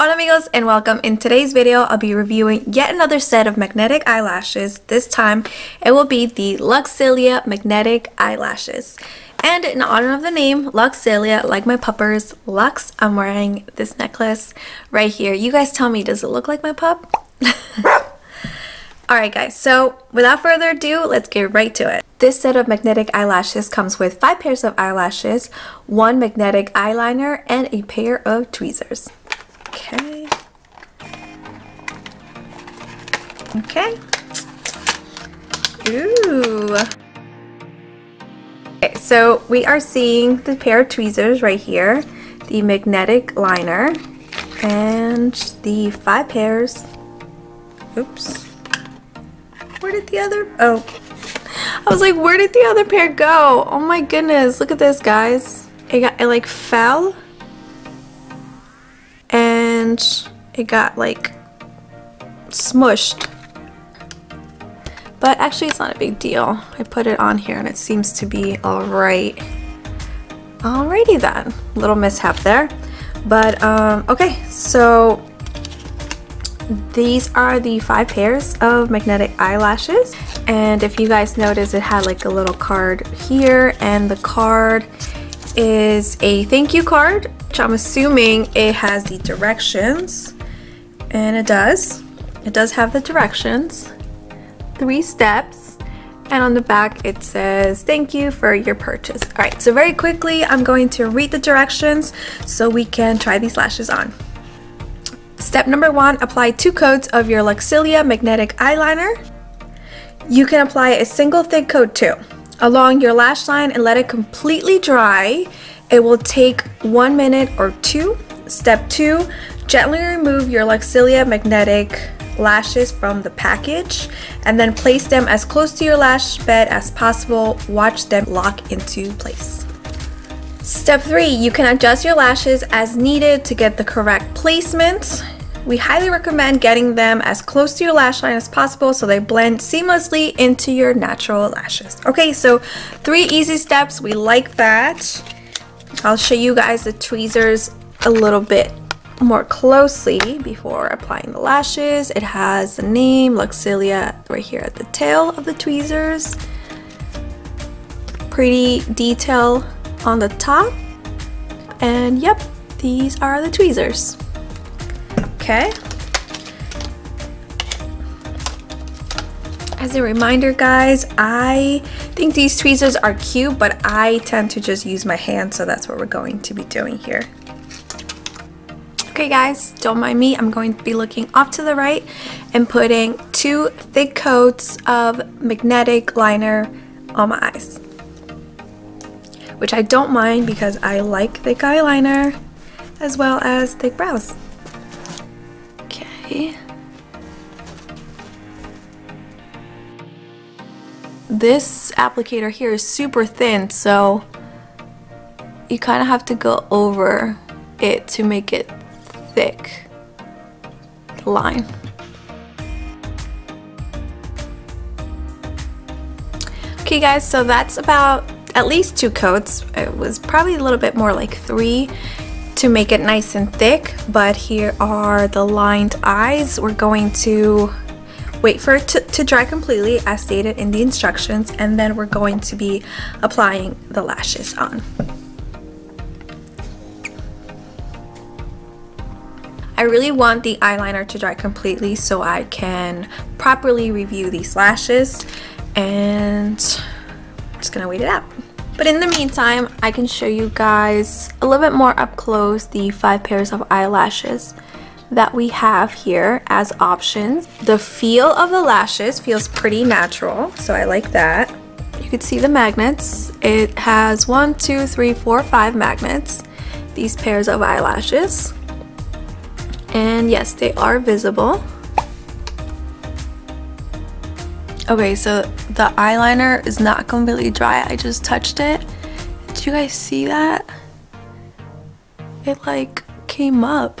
Hola amigos and welcome. In today's video, I'll be reviewing yet another set of magnetic eyelashes. This time, it will be the Luxillia magnetic eyelashes. And in honor of the name, Luxillia, like my puppers, Lux, I'm wearing this necklace right here. You guys tell me, does it look like my pup? Alright guys, so without further ado, let's get right to it. This set of magnetic eyelashes comes with 5 pairs of eyelashes, 1 magnetic eyeliner, and a pair of tweezers. Okay. Okay. Ooh. Okay, so we are seeing the pair of tweezers right here, the magnetic liner, and the five pairs. Oops. Where did the other, oh. I was like, where did the other pair go? Oh my goodness, look at this guys. It got, it like fell. And it got like smushed. But actually it's not a big deal. I put it on here and it seems to be alright. Alrighty then. Little mishap there. But um, okay, so these are the five pairs of magnetic eyelashes and if you guys notice it had like a little card here and the card is a thank you card which I'm assuming it has the directions. And it does. It does have the directions. Three steps. And on the back it says thank you for your purchase. All right so very quickly I'm going to read the directions so we can try these lashes on. Step number one, apply two coats of your Luxillia magnetic eyeliner. You can apply a single thick coat too along your lash line and let it completely dry. It will take one minute or two. Step two, gently remove your Luxillia magnetic lashes from the package and then place them as close to your lash bed as possible. Watch them lock into place. Step three, you can adjust your lashes as needed to get the correct placement. We highly recommend getting them as close to your lash line as possible so they blend seamlessly into your natural lashes. Okay, so three easy steps. We like that. I'll show you guys the tweezers a little bit more closely before applying the lashes. It has the name Luxillia right here at the tail of the tweezers. Pretty detail on the top. And yep, these are the tweezers okay? As a reminder guys, I think these tweezers are cute, but I tend to just use my hand, so that's what we're going to be doing here. Okay guys, don't mind me, I'm going to be looking off to the right and putting two thick coats of magnetic liner on my eyes. Which I don't mind because I like thick eyeliner as well as thick brows. This applicator here is super thin, so you kind of have to go over it to make it thick line. Okay guys, so that's about at least two coats. It was probably a little bit more like three to make it nice and thick, but here are the lined eyes. We're going to wait for it to, to, dry completely as stated in the instructions and then we're going to be applying the lashes on. I really want the eyeliner to dry completely so I can properly review these lashes and I'm just gonna wait it out. But in the meantime, I can show you guys a little bit more up close the five pairs of eyelashes that we have here as options. The feel of the lashes feels pretty natural, so I like that. You can see the magnets. It has one, two, three, four, five magnets, these pairs of eyelashes. And yes, they are visible. Okay, so the eyeliner is not completely dry. I just touched it. Did you guys see that? It like came up.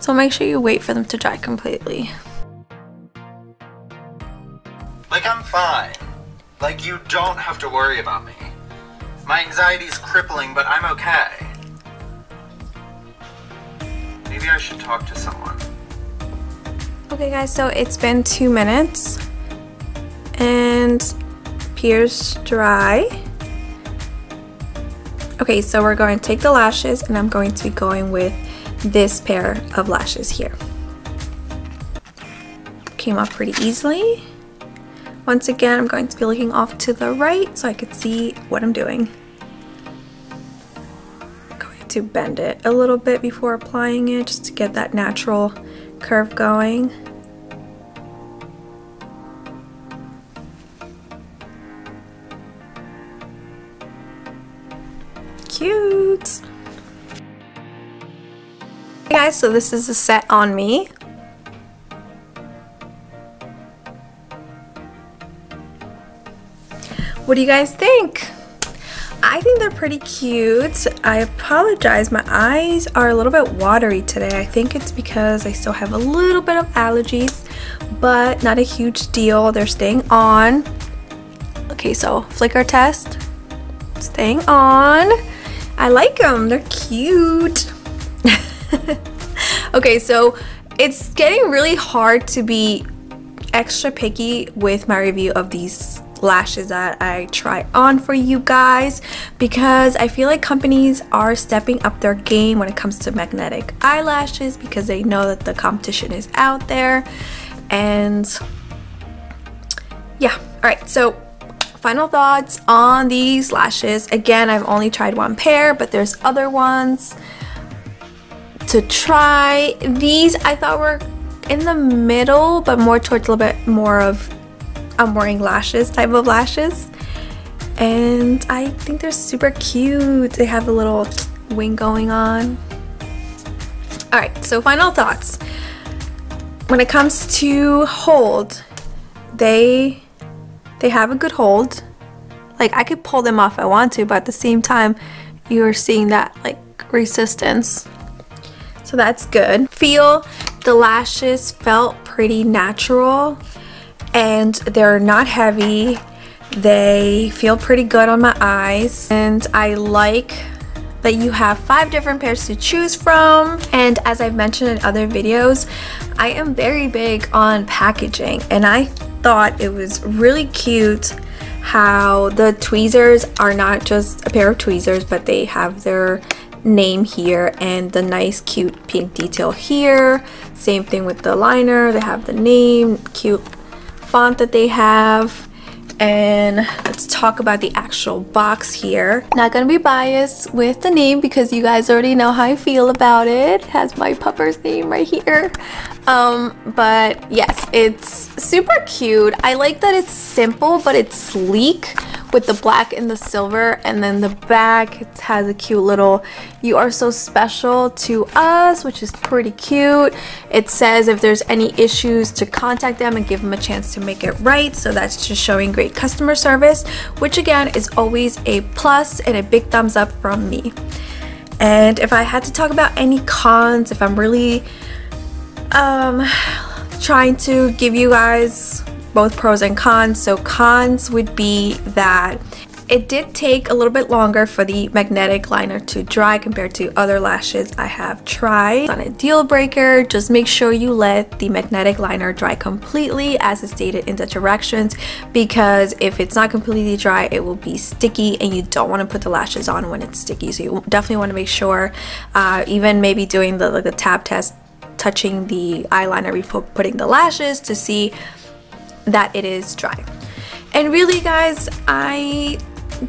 So make sure you wait for them to dry completely. Like I'm fine. Like you don't have to worry about me. My anxiety's crippling, but I'm okay. Maybe I should talk to someone. Okay guys, so it's been two minutes and Pierce dry. Okay, so we're going to take the lashes and I'm going to be going with this pair of lashes here. Came off pretty easily. Once again, I'm going to be looking off to the right so I can see what I'm doing. going to bend it a little bit before applying it just to get that natural curve going. Guys, so this is a set on me. What do you guys think? I think they're pretty cute. I apologize, my eyes are a little bit watery today. I think it's because I still have a little bit of allergies, but not a huge deal. They're staying on. Okay, so flicker test. Staying on. I like them, they're cute. okay, so it's getting really hard to be extra picky with my review of these lashes that I try on for you guys because I feel like companies are stepping up their game when it comes to magnetic eyelashes because they know that the competition is out there. And yeah all right so final thoughts on these lashes. Again I've only tried one pair but there's other ones to try. These I thought were in the middle but more towards a little bit more of I'm wearing lashes type of lashes. And I think they're super cute. They have a little wing going on. Alright so final thoughts. When it comes to hold they they have a good hold. Like I could pull them off if I want to but at the same time you're seeing that like resistance so that's good. Feel the lashes felt pretty natural and they're not heavy. They feel pretty good on my eyes. And I like that you have five different pairs to choose from. And as I've mentioned in other videos I am very big on packaging. And I thought it was really cute how the tweezers are not just a pair of tweezers but they have their name here and the nice cute pink detail here. Same thing with the liner. They have the name cute font that they have. And let's talk about the actual box here. Not gonna be biased with the name because you guys already know how I feel about it, it has my pupper's name right here. Um but yes it's super cute. I like that it's simple but it's sleek with the black and the silver and then the back it has a cute little you are so special to us which is pretty cute. It says if there's any issues to contact them and give them a chance to make it right. So that's just showing great customer service which again is always a plus and a big thumbs up from me. And if I had to talk about any cons if I'm really um trying to give you guys both pros and cons. So cons would be that it did take a little bit longer for the magnetic liner to dry compared to other lashes I have tried. It's not a deal breaker, just make sure you let the magnetic liner dry completely as is stated in the directions because if it's not completely dry it will be sticky and you don't want to put the lashes on when it's sticky so you definitely want to make sure uh, even maybe doing the, like, the tab test touching the eyeliner before putting the lashes to see that it is dry. And really guys, I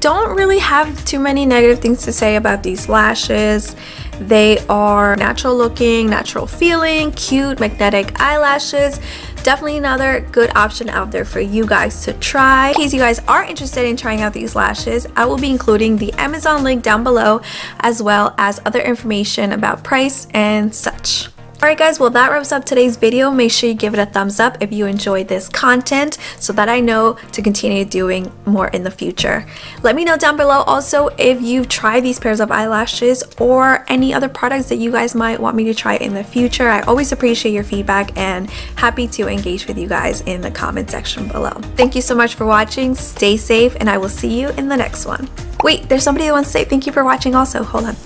don't really have too many negative things to say about these lashes. They are natural looking, natural feeling, cute magnetic eyelashes. Definitely another good option out there for you guys to try. In case you guys are interested in trying out these lashes, I will be including the Amazon link down below as well as other information about price and such. Alright guys, well that wraps up today's video. Make sure you give it a thumbs up if you enjoyed this content so that I know to continue doing more in the future. Let me know down below also if you've tried these pairs of eyelashes or any other products that you guys might want me to try in the future. I always appreciate your feedback and happy to engage with you guys in the comment section below. Thank you so much for watching, stay safe, and I will see you in the next one. Wait, there's somebody that wants to say thank you for watching also. Hold on.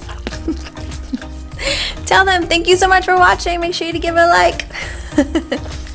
Tell them thank you so much for watching. Make sure you to give it a like.